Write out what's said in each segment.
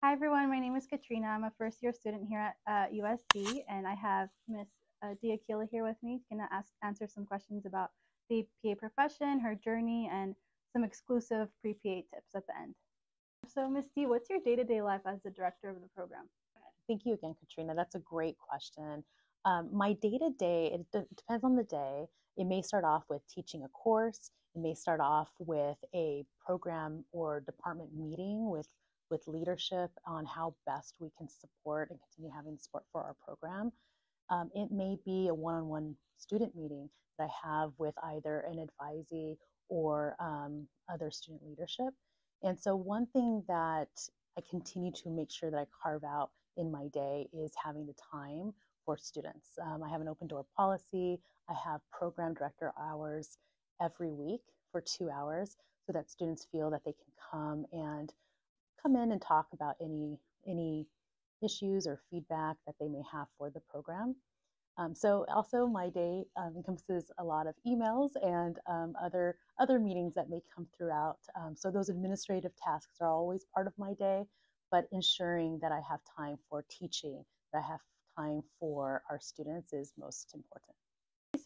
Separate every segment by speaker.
Speaker 1: Hi everyone, my name is Katrena. I'm a first year student here at uh, USC and I have Miss uh, D'Aquila here with me. Gonna ask answer some questions about the PA profession, her journey, and some exclusive pre-PA tips at the end. So Miss D, what's your day-to-day life as the director of the program?
Speaker 2: Thank you again, Katrena. That's a great question. Um, my day-to-day, it d- depends on the day. It may start off with teaching a course. It may start off with a program or department meeting with with leadership on how best we can support and continue having support for our program. Um, it may be a one-on-one student meeting that I have with either an advisee or um, other student leadership. And so one thing that I continue to make sure that I carve out in my day is having the time for students. Um, I have an open door policy. I have program director hours every week for two hours so that students feel that they can come and come in and talk about any any issues or feedback that they may have for the program. Um, so also my day um, encompasses a lot of emails and um, other other meetings that may come throughout. Um, so those administrative tasks are always part of my day, but ensuring that I have time for teaching, that I have time for our students is most important.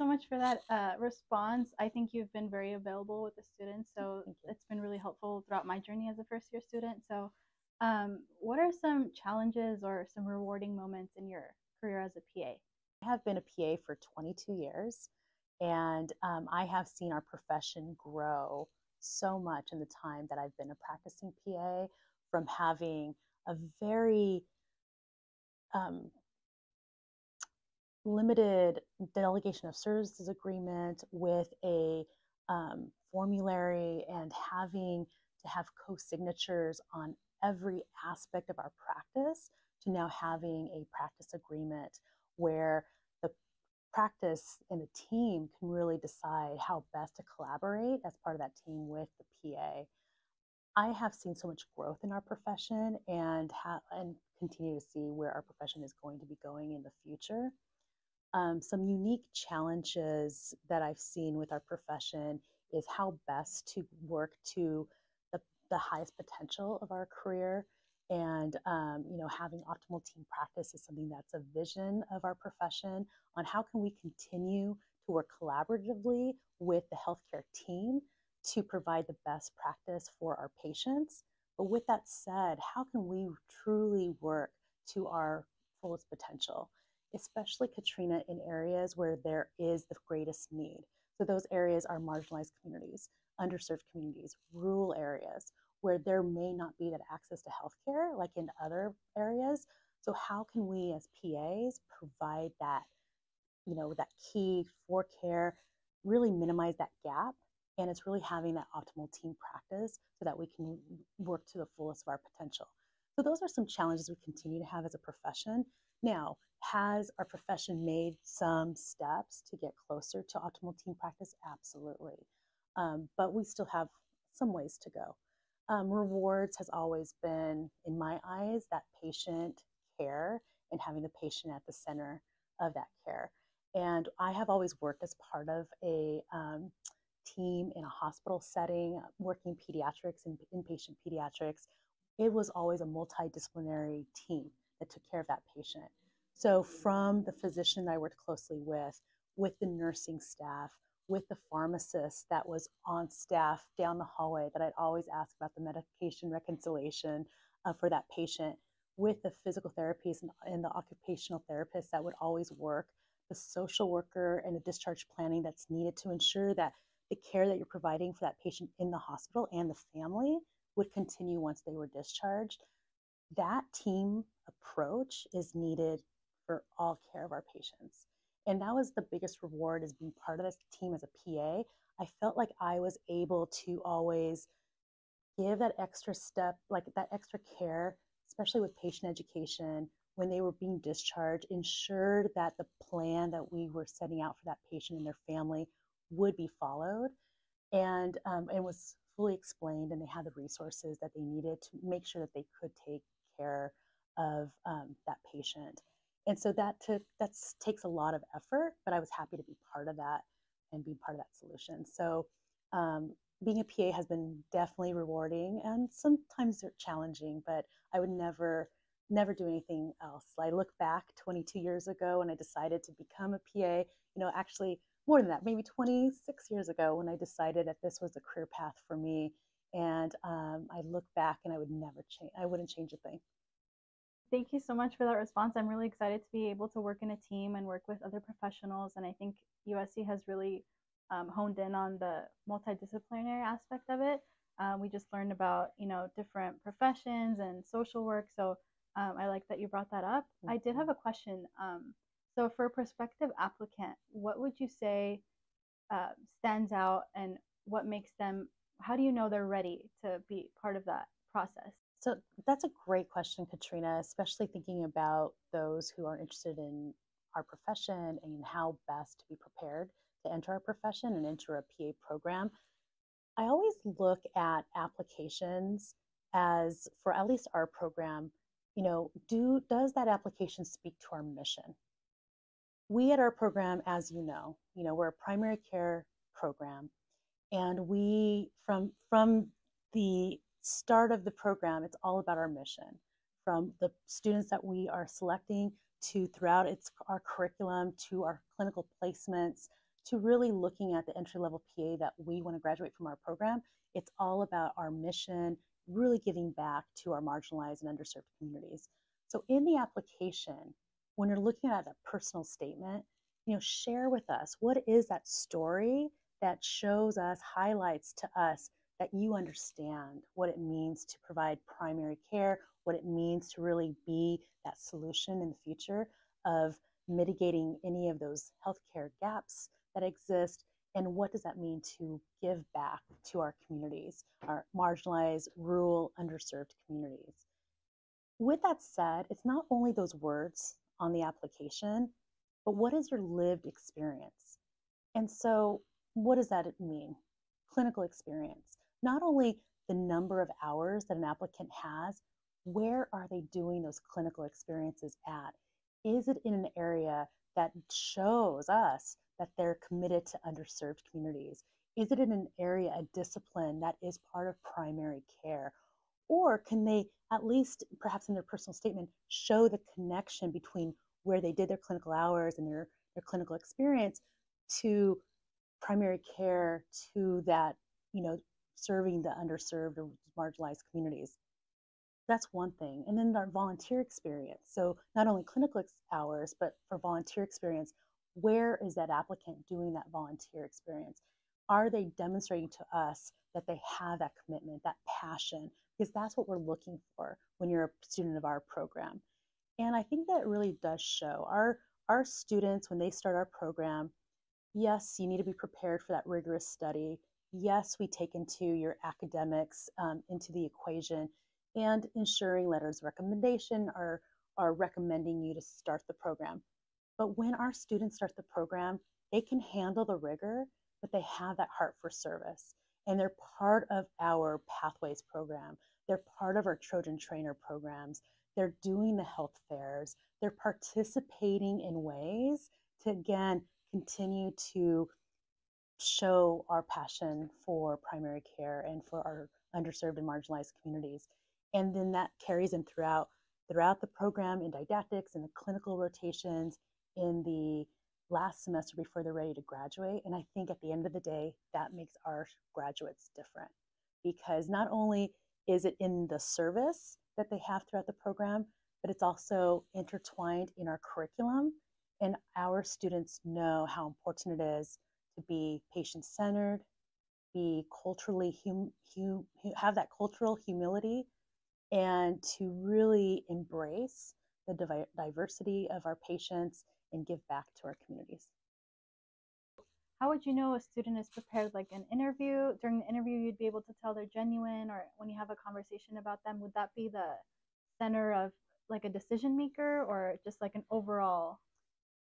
Speaker 1: So much for that uh, response. I think you've been very available with the students, so it's been really helpful throughout my journey as a first year student. So, um, what are some challenges or some rewarding moments in your career as a PA?
Speaker 2: I have been a PA for 22 years, and um, I have seen our profession grow so much in the time that I've been a practicing PA from having a very um, limited delegation of services agreement with a um, formulary and having to have co-signatures on every aspect of our practice to now having a practice agreement where the practice and the team can really decide how best to collaborate as part of that team with the PA. I have seen so much growth in our profession and have and continue to see where our profession is going to be going in the future. Um, some unique challenges that I've seen with our profession is how best to work to the, the highest potential of our career. And um, you know having optimal team practice is something that's a vision of our profession on how can we continue to work collaboratively with the healthcare team to provide the best practice for our patients. But with that said how can we truly work to our fullest potential especially Katrena in areas where there is the greatest need so those areas are marginalized communities underserved communities rural areas where there may not be that access to healthcare like in other areas. So how can we as PAs provide that, you know, that key for care, really minimize that gap? And it's really having that optimal team practice so that we can work to the fullest of our potential. So those are some challenges we continue to have as a profession. Now, has our profession made some steps to get closer to optimal team practice? Absolutely. Um, but we still have some ways to go. Um, rewards has always been, in my eyes, that patient care and having the patient at the center of that care. And I have always worked as part of a um, team in a hospital setting, working pediatrics and inpatient pediatrics. It was always a multidisciplinary team that took care of that patient. So, from the physician that I worked closely with, with the nursing staff, with the pharmacist that was on staff down the hallway that I'd always ask about the medication reconciliation uh, for that patient, with the physical therapists and, and the occupational therapists that would always work, the social worker and the discharge planning that's needed to ensure that the care that you're providing for that patient in the hospital and the family would continue once they were discharged. That team approach is needed for all care of our patients. And that was the biggest reward as being part of this team as a PA. I felt like I was able to always give that extra step, like that extra care, especially with patient education when they were being discharged, ensured that the plan that we were setting out for that patient and their family would be followed and um, and was fully explained and they had the resources that they needed to make sure that they could take care of um, that patient and so that took that takes a lot of effort but i was happy to be part of that and be part of that solution so um, being a PA has been definitely rewarding and sometimes challenging, but I would never never do anything else. I look back 22 years ago when I decided to become a PA, you know, actually more than that, maybe 26 years ago when I decided that this was a career path for me. And um, I look back and I would never change, I wouldn't change a thing.
Speaker 1: Thank you so much for that response. I'm really excited to be able to work in a team and work with other professionals. And I think USC has really um, honed in on the multidisciplinary aspect of it. Um, we just learned about you know different professions and social work. So um, I like that you brought that up. Mm-hmm. I did have mm-hmm. a question. Um, so for a prospective applicant, what would you say uh, stands out, and what makes them? How do you know they're ready to be part of that process?
Speaker 2: So that's a great question, Katrena, especially thinking about those who are interested in our profession and how best to be prepared to enter our profession and enter a PA program, I always look at applications as for at least our program, you know, do does that application speak to our mission? We at our program, as you know, you know, we're a primary care program, and we from from the start of the program, it's all about our mission. From the students that we are selecting to throughout its our curriculum to our clinical placements to really looking at the entry level PA that we want to graduate from our program. It's all about our mission, really giving back to our marginalized and underserved communities. So in the application, when you're looking at a personal statement, you know, share with us what is that story that shows us, highlights to us that you understand what it means to provide primary care, what it means to really be that solution in the future of mitigating any of those healthcare gaps that exist and what does that mean to give back to our communities, our marginalized, rural, underserved communities. With that said, it's not only those words on the application, but what is your lived experience? And so, what does that mean? Clinical experience. Not only the number of hours that an applicant has, where are they doing those clinical experiences at? Is it in an area that shows us that they're committed to underserved communities? Is it in an area, a discipline that is part of primary care? Or can they, at least perhaps in their personal statement, show the connection between where they did their clinical hours and their, their clinical experience to primary care, to that, you know, serving the underserved or marginalized communities? That's one thing. And then our volunteer experience. So, not only clinical hours, but for volunteer experience, where is that applicant doing that volunteer experience? Are they demonstrating to us that they have that commitment, that passion? Because that's what we're looking for when you're a student of our program. And I think that really does show. Our, our students, when they start our program, yes, you need to be prepared for that rigorous study. Yes, we take into your academics um, into the equation and ensuring letters of recommendation are, are recommending you to start the program. But when our students start the program, they can handle the rigor, but they have that heart for service. And they're part of our Pathways program. They're part of our Trojan Trainer programs. They're doing the health fairs. They're participating in ways to, again, continue to show our passion for primary care and for our underserved and marginalized communities. And then that carries in throughout throughout the program in didactics and the clinical rotations in the last semester before they're ready to graduate. And I think at the end of the day, that makes our graduates different because not only is it in the service that they have throughout the program, but it's also intertwined in our curriculum. And our students know how important it is to be patient centered, be culturally hum, hum, have that cultural humility, and to really embrace the diversity of our patients and give back to our communities.
Speaker 1: How would you know a student is prepared? Like an interview, during the interview, you'd be able to tell they're genuine, or when you have a conversation about them, would that be the center of like a decision maker, or just like an overall?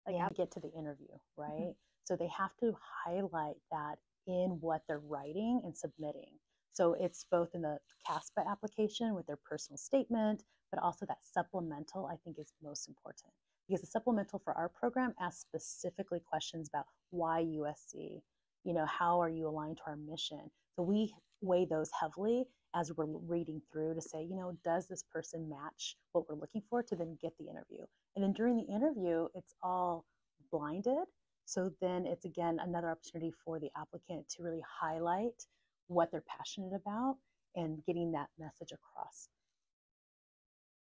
Speaker 2: Like, yeah, get to the interview, right? Mm-hmm. So they have to highlight that in what they're writing and submitting. So it's both in the CASPA application with their personal statement, but also that supplemental, I think, is most important because the supplemental for our program asks specifically questions about why USC, you know how are you aligned to our mission so we weigh those heavily as we're reading through to say you know does this person match what we're looking for to then get the interview and then during the interview it's all blinded so then it's again another opportunity for the applicant to really highlight what they're passionate about and getting that message across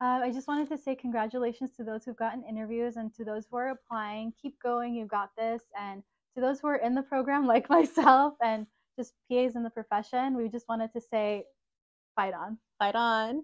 Speaker 1: uh, I just wanted to say congratulations to those who've gotten interviews and to those who are applying. Keep going, you've got this. And to those who are in the program, like myself, and just PAs in the profession, we just wanted to say, fight on.
Speaker 2: Fight on.